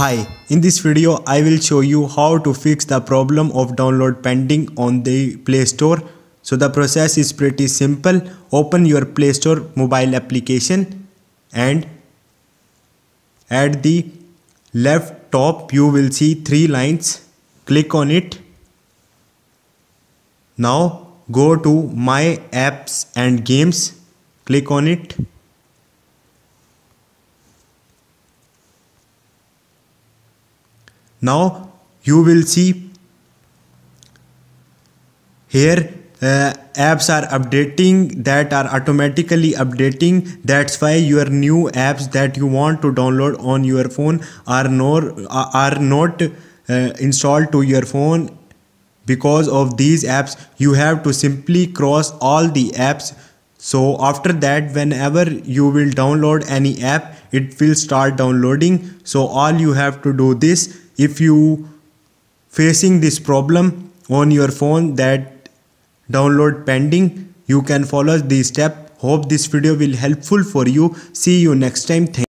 Hi, in this video I will show you how to fix the problem of download pending on the Play Store. So the process is pretty simple. Open your Play Store mobile application and at the left top you will see three lines. Click on it. Now go to my apps and games. Click on it. Now you will see here uh, apps are updating that are automatically updating. That's why your new apps that you want to download on your phone are not are not uh, installed to your phone. Because of these apps you have to simply cross all the apps so after that whenever you will download any app it will start downloading. So all you have to do this if you facing this problem on your phone that download pending you can follow this step. Hope this video will helpful for you. See you next time. Thank